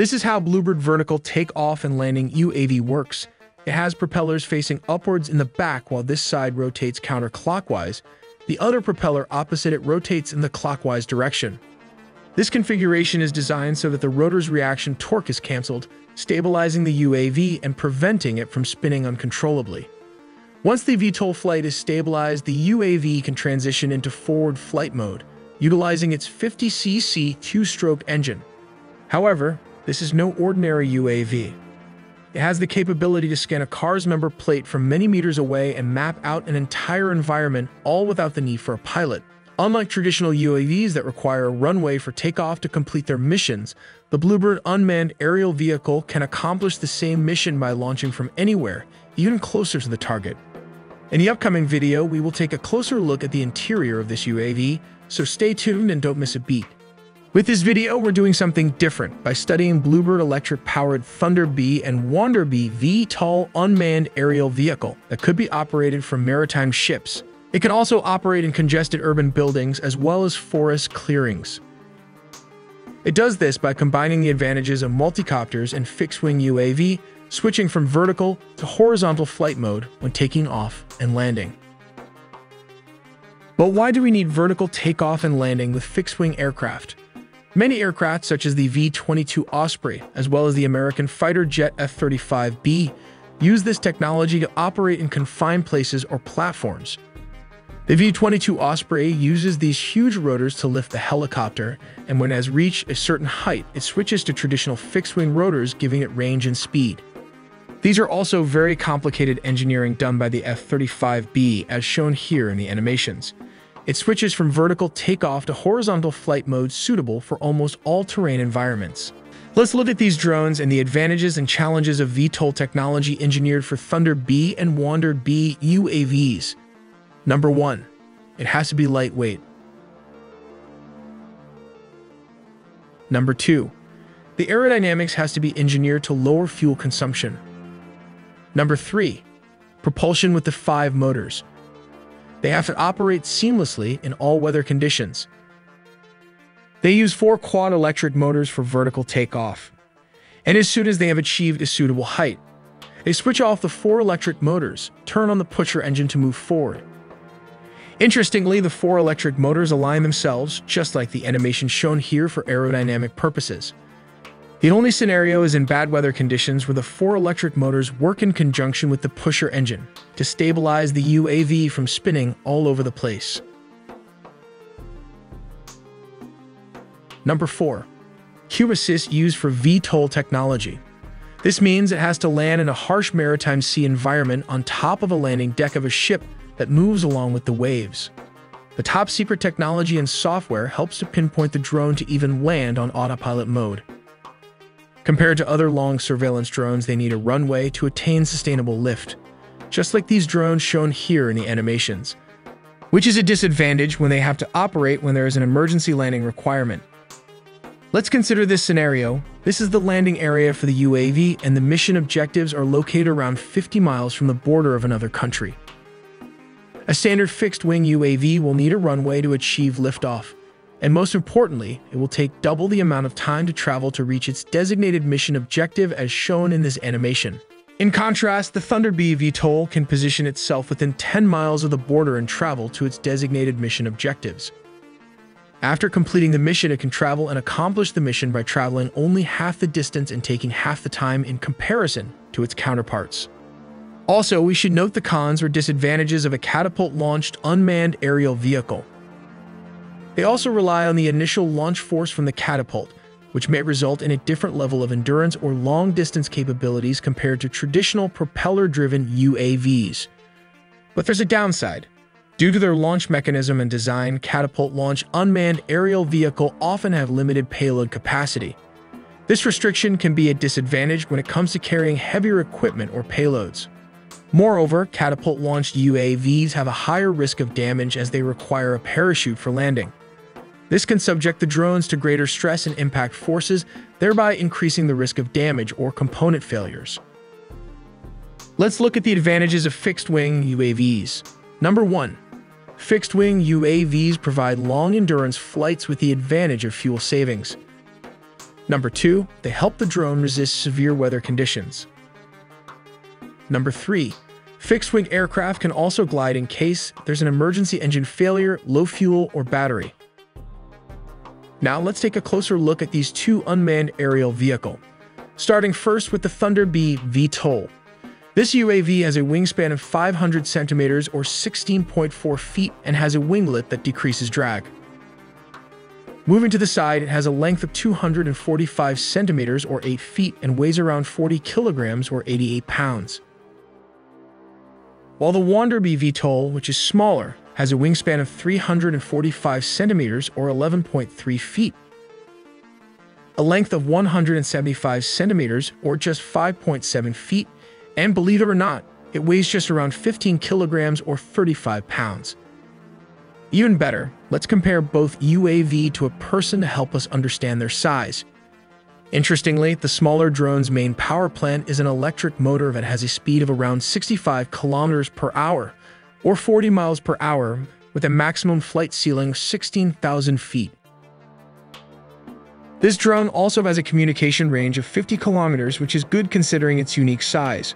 This is how Bluebird vertical takeoff and landing UAV works. It has propellers facing upwards in the back while this side rotates counterclockwise. The other propeller opposite it rotates in the clockwise direction. This configuration is designed so that the rotor's reaction torque is cancelled, stabilizing the UAV and preventing it from spinning uncontrollably. Once the VTOL flight is stabilized, the UAV can transition into forward flight mode, utilizing its 50cc two-stroke engine. However, this is no ordinary UAV. It has the capability to scan a car's member plate from many meters away and map out an entire environment, all without the need for a pilot. Unlike traditional UAVs that require a runway for takeoff to complete their missions, the Bluebird unmanned aerial vehicle can accomplish the same mission by launching from anywhere, even closer to the target. In the upcoming video, we will take a closer look at the interior of this UAV, so stay tuned and don't miss a beat. With this video, we're doing something different by studying Bluebird electric-powered ThunderB and WanderB VTOL unmanned aerial vehicle that could be operated from maritime ships. It can also operate in congested urban buildings as well as forest clearings. It does this by combining the advantages of multicopters and fixed-wing UAV, switching from vertical to horizontal flight mode when taking off and landing. But why do we need vertical takeoff and landing with fixed-wing aircraft? Many aircraft, such as the V-22 Osprey, as well as the American fighter jet F-35B, use this technology to operate in confined places or platforms. The V-22 Osprey uses these huge rotors to lift the helicopter, and when it has reached a certain height, it switches to traditional fixed-wing rotors, giving it range and speed. These are also very complicated engineering done by the F-35B, as shown here in the animations. It switches from vertical takeoff to horizontal flight mode suitable for almost all terrain environments. Let's look at these drones and the advantages and challenges of VTOL technology engineered for ThunderB and WanderB UAVs. Number 1. It has to be lightweight. Number 2. The aerodynamics has to be engineered to lower fuel consumption. Number 3. Propulsion with the five motors. They have to operate seamlessly in all weather conditions. They use four quad electric motors for vertical takeoff. And as soon as they have achieved a suitable height, they switch off the four electric motors, turn on the pusher engine to move forward. Interestingly, the four electric motors align themselves, just like the animation shown here for aerodynamic purposes. The only scenario is in bad weather conditions where the four electric motors work in conjunction with the pusher engine to stabilize the UAV from spinning all over the place. Number 4. Cube Assist used for VTOL technology. This means it has to land in a harsh maritime sea environment on top of a landing deck of a ship that moves along with the waves. The top secret technology and software helps to pinpoint the drone to even land on autopilot mode. Compared to other long surveillance drones, they need a runway to attain sustainable lift, just like these drones shown here in the animations, which is a disadvantage when they have to operate when there is an emergency landing requirement. Let's consider this scenario. This is the landing area for the UAV, and the mission objectives are located around 50 miles from the border of another country. A standard fixed-wing UAV will need a runway to achieve liftoff, and most importantly, it will take double the amount of time to travel to reach its designated mission objective as shown in this animation. In contrast, the ThunderB VTOL can position itself within 10 miles of the border and travel to its designated mission objectives. After completing the mission, it can travel and accomplish the mission by traveling only half the distance and taking half the time in comparison to its counterparts. Also, we should note the cons or disadvantages of a catapult-launched unmanned aerial vehicle. They also rely on the initial launch force from the catapult, which may result in a different level of endurance or long-distance capabilities compared to traditional propeller-driven UAVs. But there's a downside. Due to their launch mechanism and design, catapult launch unmanned aerial vehicle often have limited payload capacity. This restriction can be a disadvantage when it comes to carrying heavier equipment or payloads. Moreover, catapult-launched UAVs have a higher risk of damage as they require a parachute for landing. This can subject the drones to greater stress and impact forces, thereby increasing the risk of damage or component failures. Let's look at the advantages of fixed-wing UAVs. Number 1. Fixed-wing UAVs provide long-endurance flights with the advantage of fuel savings. Number two, they help the drone resist severe weather conditions. Number three, fixed-wing aircraft can also glide in case there's an emergency engine failure, low fuel, or battery. Now let's take a closer look at these two unmanned aerial vehicle. Starting first with the ThunderB VTOL. This UAV has a wingspan of 500 centimeters or 16.4 feet and has a winglet that decreases drag. Moving to the side, it has a length of 245 centimeters or 8 feet and weighs around 40 kilograms or 88 pounds. While the WanderB VTOL, which is smaller, has a wingspan of 345 centimeters or 11.3 feet, a length of 175 centimeters or just 5.7 feet, and believe it or not, it weighs just around 15 kilograms or 35 pounds. Even better, let's compare both UAV to a person to help us understand their size. Interestingly, the smaller drone's main power plant is an electric motor that has a speed of around 65 kilometers per hour, or 40 miles per hour, with a maximum flight ceiling of 16,000 feet. This drone also has a communication range of 50 kilometers, which is good considering its unique size.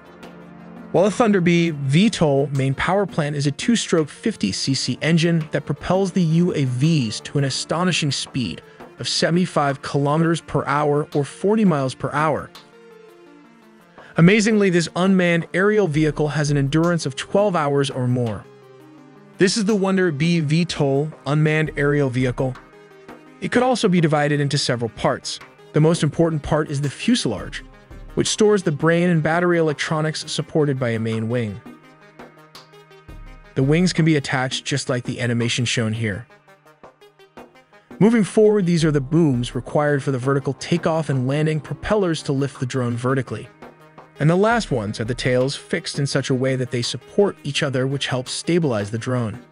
While the ThunderB VTOL main power plant is a two-stroke 50cc engine that propels the UAVs to an astonishing speed of 75 kilometers per hour or 40 miles per hour. Amazingly, this unmanned aerial vehicle has an endurance of 12 hours or more. This is the WanderB VTOL unmanned aerial vehicle. It could also be divided into several parts. The most important part is the fuselage, which stores the brain and battery electronics supported by a main wing. The wings can be attached just like the animation shown here. Moving forward, these are the booms required for the vertical takeoff and landing propellers to lift the drone vertically. And the last ones are the tails fixed in such a way that they support each other which helps stabilize the drone.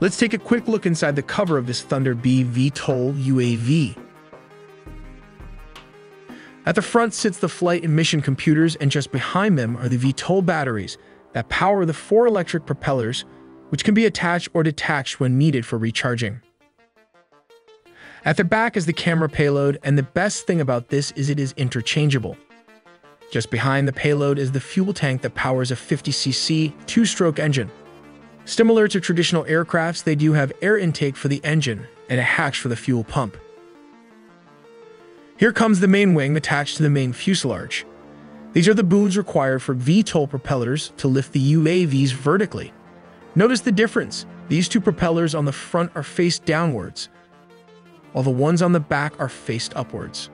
Let's take a quick look inside the cover of this ThunderB VTOL UAV. At the front sits the flight and mission computers, and just behind them are the VTOL batteries that power the four electric propellers, which can be attached or detached when needed for recharging. At the back is the camera payload, and the best thing about this is it is interchangeable. Just behind the payload is the fuel tank that powers a 50cc two-stroke engine. Similar to traditional aircrafts, they do have air intake for the engine and a hatch for the fuel pump. Here comes the main wing attached to the main fuselage. These are the booms required for VTOL propellers to lift the UAVs vertically. Notice the difference. These two propellers on the front are faced downwards, while the ones on the back are faced upwards.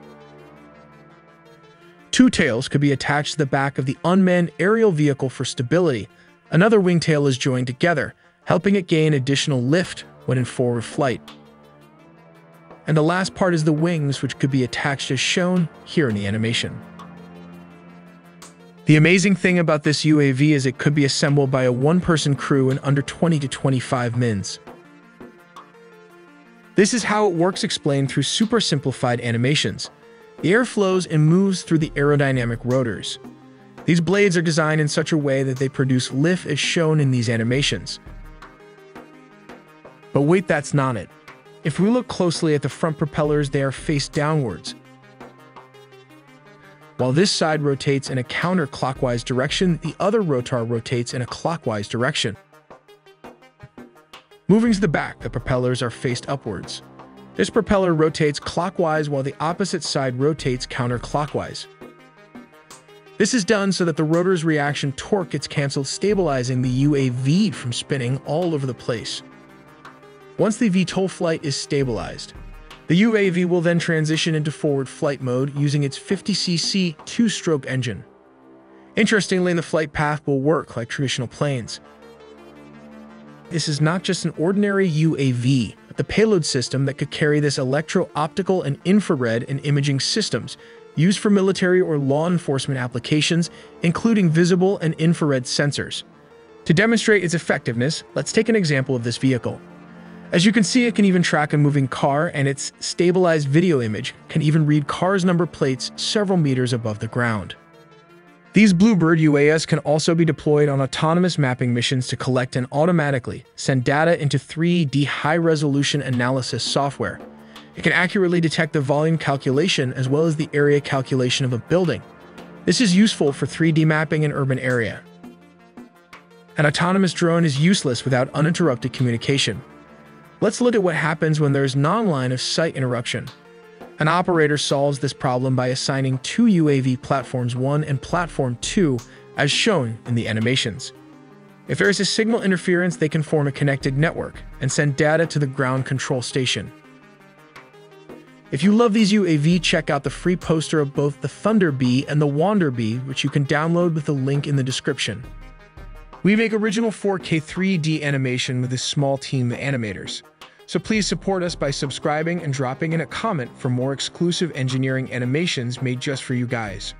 Two tails could be attached to the back of the unmanned aerial vehicle for stability. Another wingtail is joined together, helping it gain additional lift when in forward flight and the last part is the wings which could be attached as shown here in the animation. The amazing thing about this UAV is it could be assembled by a one-person crew in under 20 to 25 mins. This is how it works explained through super simplified animations. The air flows and moves through the aerodynamic rotors. These blades are designed in such a way that they produce lift as shown in these animations. But wait, that's not it. If we look closely at the front propellers, they are face downwards. While this side rotates in a counterclockwise direction, the other rotor rotates in a clockwise direction. Moving to the back, the propellers are faced upwards. This propeller rotates clockwise while the opposite side rotates counterclockwise. This is done so that the rotor's reaction torque gets cancelled, stabilizing the UAV from spinning all over the place. Once the VTOL flight is stabilized, the UAV will then transition into forward flight mode using its 50cc two-stroke engine. Interestingly, the flight path will work like traditional planes. This is not just an ordinary UAV, the payload system that could carry this electro-optical and infrared and imaging systems used for military or law enforcement applications, including visible and infrared sensors. To demonstrate its effectiveness, let's take an example of this vehicle. As you can see, it can even track a moving car, and its stabilized video image can even read cars' number plates several meters above the ground. These Bluebird UAS can also be deployed on autonomous mapping missions to collect and automatically send data into 3D high-resolution analysis software. It can accurately detect the volume calculation as well as the area calculation of a building. This is useful for 3D mapping in urban area. An autonomous drone is useless without uninterrupted communication. Let's look at what happens when there's non-line of sight interruption. An operator solves this problem by assigning two UAV platforms 1 and platform 2 as shown in the animations. If there is a signal interference, they can form a connected network and send data to the ground control station. If you love these UAV, check out the free poster of both the ThunderB and the WanderB, which you can download with the link in the description. We make original 4K 3D animation with a small team of animators. So please support us by subscribing and dropping in a comment for more exclusive engineering animations made just for you guys.